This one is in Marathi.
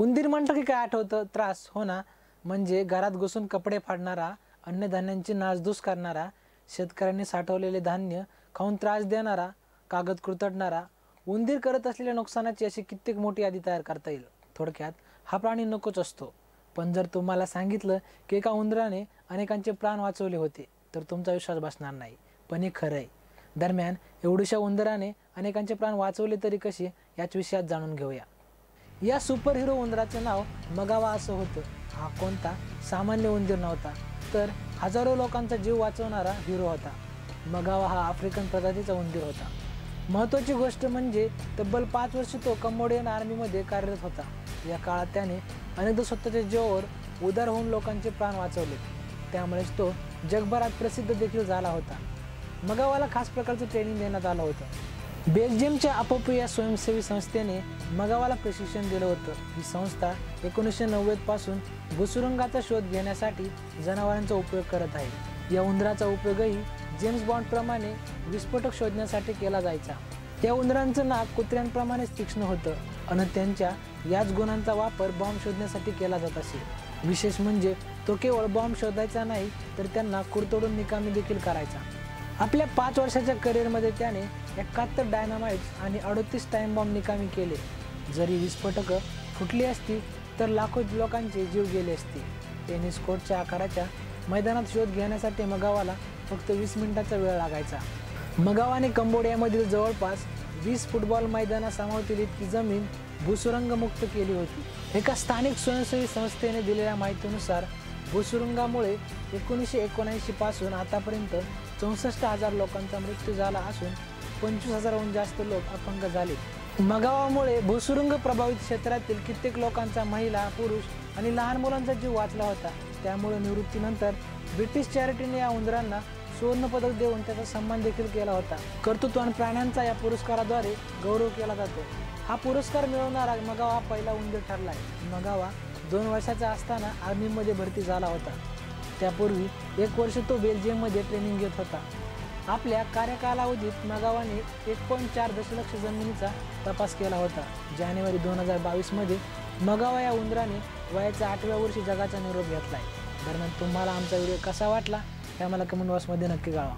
उंदीर म्हटलं की काय आठवतं? त्रास हो ना. म्हणजे घरात घुसून कपडे फाडणारा अन्नधान्यांची नासधूस करणारा शेतकऱ्यांनी साठवलेले धान्य खाऊन त्रास देणारा कागद कुरतडणारा उंदीर करत असलेल्या नुकसानाची अशी कित्येक मोठी यादी तयार करता येईल. थोडक्यात हा प्राणी नकोच असतो. पण जर तुम्हाला सांगितलं की एका उंदराने अनेकांचे प्राण वाचवले होते तर तुमचा विश्वास बसणार नाही. पण हे खरं आहे. दरम्यान एवढ्याशा उंदराने अनेकांचे प्राण वाचवले तरी कसे याच विषयात जाणून घेऊया. या सुपर हिरो उंदराचं नाव मगावा असं होतं. हा कोणता? सामान्य उंदीर नव्हता. तर हजारो लोकांचा जीव वाचवणारा हिरो होता. मगावा हा आफ्रिकन प्रजातीचा उंदीर होता. महत्त्वाची गोष्ट म्हणजे तब्बल पाच वर्ष तो कंबोडियन आर्मीमध्ये कार्यरत होता. या काळात त्याने अनेकदा स्वतःच्या जीवावर उदार होऊन लोकांचे प्राण वाचवले. त्यामुळेच तो जगभरात प्रसिद्ध देखील झाला होता. मगावाला खास प्रकारचं ट्रेनिंग देण्यात आलं होतं. बेल्जियमच्या अपोपो या स्वयंसेवी संस्थेने मगावाला प्रशिक्षण दिलं होतं. ही संस्था एकोणीसशे नव्वदपासून भुसुरुंगाचा शोध घेण्यासाठी जनावरांचा उपयोग करत आहे. या उंदराचा उपयोगही जेम्स बॉन्ड प्रमाणे विस्फोटक शोधण्यासाठी केला जायचा. त्या उंदरांचं नाक कुत्र्यांप्रमाणेच तीक्ष्ण होतं आणि त्यांच्या याच गुणांचा वापर बॉम्ब शोधण्यासाठी केला जात असे. विशेष म्हणजे तो केवळ बॉम्ब शोधायचा नाही तर त्यांना कुरतोडून निकामी देखील करायचा. आपल्या पाच वर्षाच्या करिअरमध्ये त्याने एकाहत्तर डायनामाइट्स आणि अडतीस टाईम बॉम्ब निकामी केले. जरी विस्फोटकं फुटली असती तर लाखो लोकांचे जीव गेले असते. टेनिस कोर्टच्या आकाराच्या मैदानात शोध घेण्यासाठी मगावाला फक्त वीस मिनिटाचा वेळ लागायचा. मगावाने कंबोडियामधील जवळपास वीस फुटबॉल मैदानासमावतील इतकी जमीन भूसुरंगमुक्त केली होती. एका स्थानिक स्वयंसेवी संस्थेने दिलेल्या माहितीनुसार भूसुरुंगामुळे एकोणीसशे एकोणऐंशी पासून आतापर्यंत चौसष्ट हजार लोकांचा मृत्यू झाला असून पंचवीस हजाराहून जास्त लोक अपंग झाले. मगावामुळे भूसुरुंग प्रभावित क्षेत्रातील कित्येक लोकांचा महिला पुरुष आणि लहान मुलांचा जीव वाचला होता. त्यामुळे निवृत्तीनंतर ब्रिटिश चॅरिटीने या उंदरांना सुवर्ण पदक देऊन त्याचा सन्मान देखील केला होता. कर्तृत्वान प्राण्यांचा या पुरस्काराद्वारे गौरव केला जातो. हा पुरस्कार मिळवणारा मगावा हा पहिला उंदीर ठरला आहे मगावा दोन वर्षाचा असताना आर्मीमध्ये भरती झाला होता. त्यापूर्वी एक वर्ष तो बेल्जियममध्ये ट्रेनिंग घेत होता. आपल्या कार्यकालावधीत नगावाने एक पॉईंट चार दशलक्ष जमिनीचा तपास केला होता. जानेवारी दोन हजार बावीसमध्ये मगावा या उंदराने वयाच्या आठव्या वर्षी जगाचा निरोप घेतला आहे दरम्यान तुम्हाला आमचा व्हिडिओ कसा वाटला? हे आम्हाला कमेंट बॉक्समध्ये नक्की कळवा.